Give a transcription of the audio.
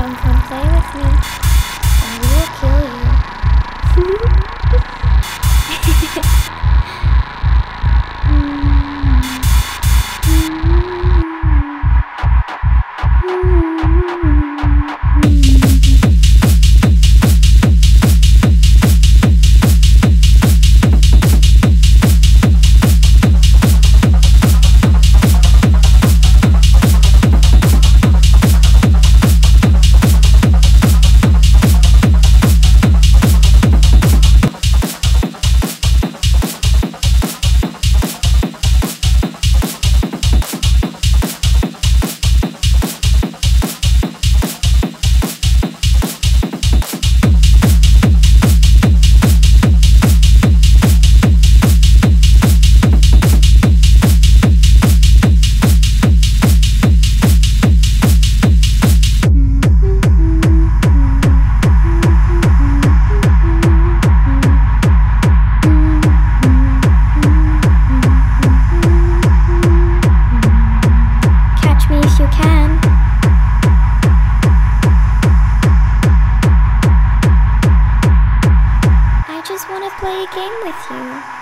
Don't come play with me, and we will kill you. just want to play a game with you.